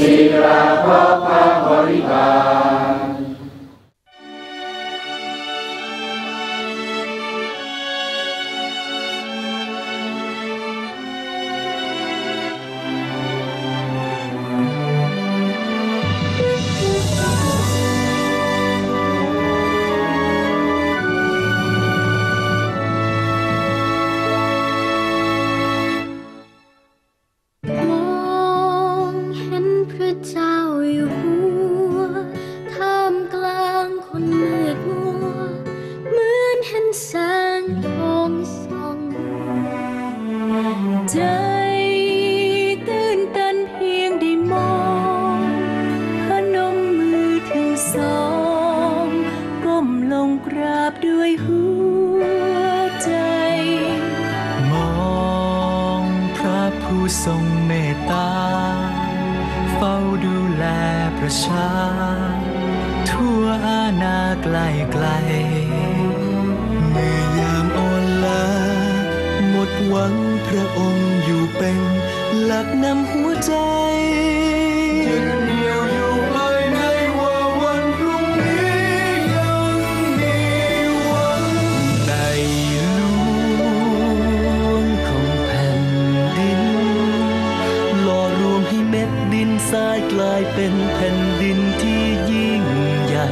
สิราเพราะพระบริบาล ผู้ทรงเมตตา เฝ้าดูแลประชา ทั่วอาณาไกลไกล เมื่อยามอ่อนล้าหมดหวังพระองค์อยู่เป็น หลักนำหัวใจ เป็นแผ่นดินที่ยิ่งใหญ่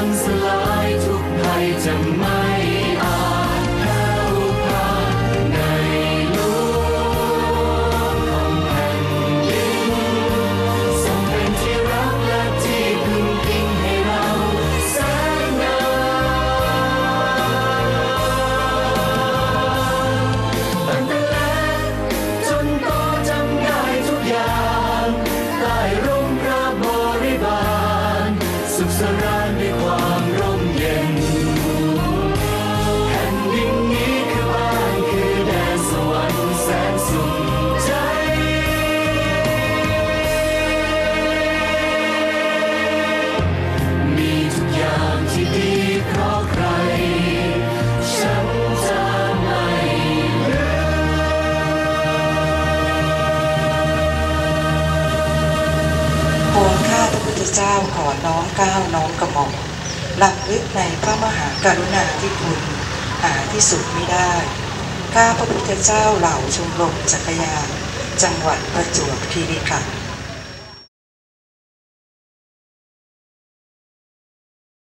างสลายทุกภัยจะมา ธเจ้าขอน้อมก้าวน้อมกระหม่อมลำลึกในพระมหากรุณาธิคุณ หาที่สุดไม่ได้ ข้าพระพุทธเจ้าเหล่าชมรมจักรยานจังหวัดประจวบคีรีขันธ์